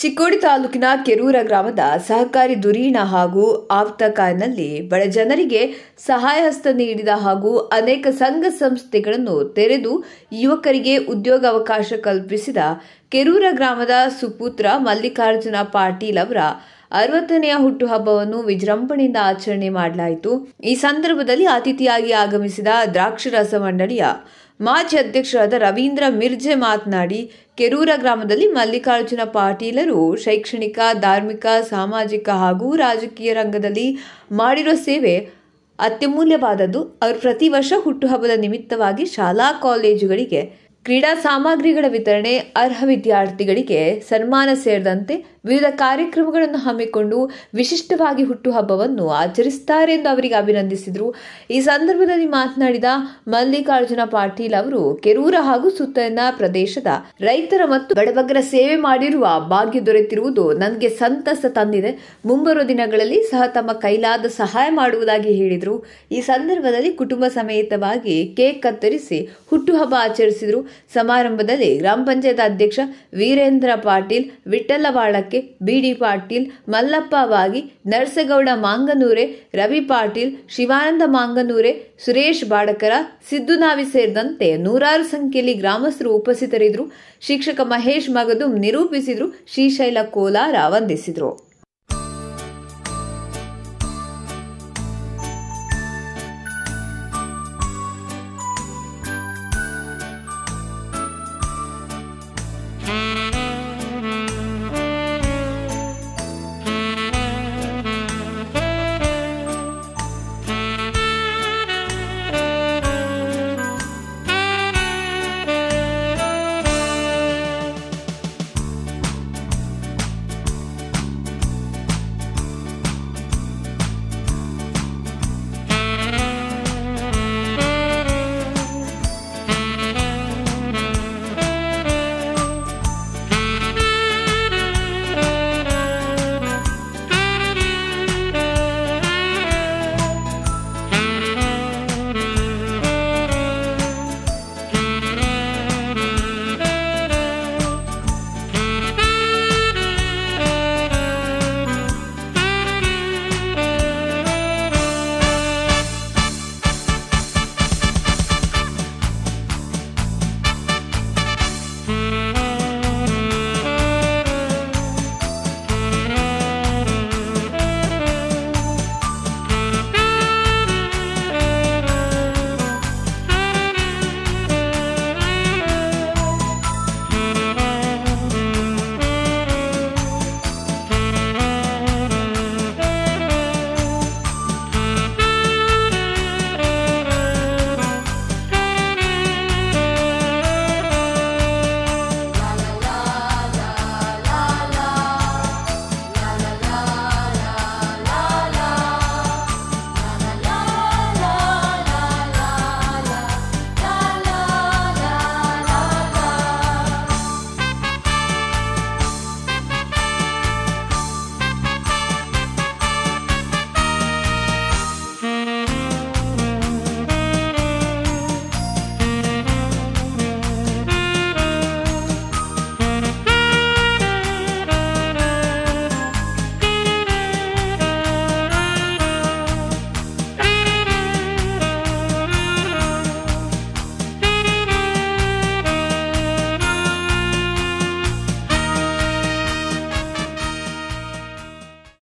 ಚಿಕ್ಕೋಡಿ ತಾಲೂಕಿನ ಕೆರೂರ ಗ್ರಾಮದ ಸಹಕಾರಿ ದುರೀಣ ಹಾಗೂ ಆಪ್ತಕಾಯ್ನಲ್ಲಿ ಬಡ ಜನರಿಗೆ ಸಹಾಯ ಹಸ್ತ ನೀಡಿದ ಹಾಗೂ ಅನೇಕ ಸಂಘ ಸಂಸ್ಥೆಗಳನ್ನು ತೆರೆದು ಯುವಕರಿಗೆ ಉದ್ಯೋಗಾವಕಾಶ ಕಲ್ಪಿಸಿದ ಕೆರೂರ ಗ್ರಾಮದ ಸುಪುತ್ರ ಮಲ್ಲಿಕಾರ್ಜುನ ಪಾಟೀಲ್ ಅವರ ಅರವತ್ತನೆಯ ಹುಟ್ಟುಹಬ್ಬವನ್ನು ವಿಜೃಂಭಣೆಯಿಂದ ಆಚರಣೆ ಮಾಡಲಾಯಿತು. ಈ ಸಂದರ್ಭದಲ್ಲಿ ಅತಿಥಿಯಾಗಿ ಆಗಮಿಸಿದ ದ್ರಾಕ್ಷರಸ ಮಂಡಳಿಯ ಮಾಜಿ ಅಧ್ಯಕ್ಷರಾದ ರವೀಂದ್ರ ಮಿರ್ಜೆ ಮಾತನಾಡಿ ಕೆರೂರ ಗ್ರಾಮದಲ್ಲಿ ಮಲ್ಲಿಕಾರ್ಜುನ ಪಾಟೀಲರು ಶೈಕ್ಷಣಿಕ, ಧಾರ್ಮಿಕ, ಸಾಮಾಜಿಕ ಹಾಗೂ ರಾಜಕೀಯ ರಂಗದಲ್ಲಿ ಮಾಡಿರೋ ಸೇವೆ ಅತ್ಯಮೂಲ್ಯವಾದದ್ದು. ಅವರು ಪ್ರತಿ ವರ್ಷ ಹುಟ್ಟುಹಬ್ಬದ ನಿಮಿತ್ತವಾಗಿ ಶಾಲಾ, ಕಾಲೇಜುಗಳಿಗೆ ಕ್ರೀಡಾ ಸಾಮಗ್ರಿಗಳ ವಿತರಣೆ ಅರ್ಹ ವಿದ್ಯಾರ್ಥಿಗಳಿಗೆ ಸನ್ಮಾನ ಸೇರಿದಂತೆ ವಿವಿಧ ಕಾರ್ಯಕ್ರಮಗಳನ್ನು ಹಮ್ಮಿಕೊಂಡು ವಿಶಿಷ್ಟವಾಗಿ ಹುಟ್ಟುಹಬ್ಬವನ್ನು ಆಚರಿಸುತ್ತಾರೆ ಎಂದು ಅವರಿಗೆ ಅಭಿನಂದಿಸಿದರು. ಈ ಸಂದರ್ಭದಲ್ಲಿ ಮಾತನಾಡಿದ ಮಲ್ಲಿಕಾರ್ಜುನ ಪಾಟೀಲ್ ಅವರು, ಕೆರೂರ ಹಾಗೂ ಸುತ್ತಲಿನ ಪ್ರದೇಶದ ರೈತರ ಮತ್ತು ಬಡಬಗ್ಗರ ಸೇವೆ ಮಾಡಿರುವ ಭಾಗ್ಯ ದೊರೆತಿರುವುದು ನನಗೆ ಸಂತಸ ತಂದಿದೆ. ಮುಂಬರುವ ದಿನಗಳಲ್ಲಿ ಸಹ ತಮ್ಮ ಕೈಲಾದ ಸಹಾಯ ಮಾಡುವುದಾಗಿ ಹೇಳಿದರು. ಈ ಸಂದರ್ಭದಲ್ಲಿ ಕುಟುಂಬ ಸಮೇತವಾಗಿ ಕೇಕ್ ಕತ್ತರಿಸಿ ಹುಟ್ಟುಹಬ್ಬ ಆಚರಿಸಿದರು. ಸಮಾರಂಭದಲ್ಲಿ ಗ್ರಾಮ ಪಂಚಾಯತ್ ಅಧ್ಯಕ್ಷ ವೀರೇಂದ್ರ ಪಾಟೀಲ್, ವಿಠಲವಾಳಕ್ಕೆ ಬಿಡಿ ಪಾಟೀಲ್, ಮಲ್ಲಪ್ಪ ವಾಗಿ, ನರಸಗೌಡ ಮಾಂಗನೂರೆ, ರವಿ ಪಾಟೀಲ್, ಶಿವಾನಂದ ಮಾಂಗನೂರೆ, ಸುರೇಶ್ ಬಾಡಕರ ಸಿದ್ದುನಾವಿ ಸೇರಿದಂತೆ ನೂರಾರು ಸಂಖ್ಯೆಯಲ್ಲಿ ಗ್ರಾಮಸ್ಥರು ಉಪಸ್ಥಿತರಿದ್ದರು. ಶಿಕ್ಷಕ ಮಹೇಶ್ ಮಗದುಂ ನಿರೂಪಿಸಿದ್ರು. ಶ್ರೀಶೈಲ ಕೋಲಾರ ವಂದಿಸಿದರು.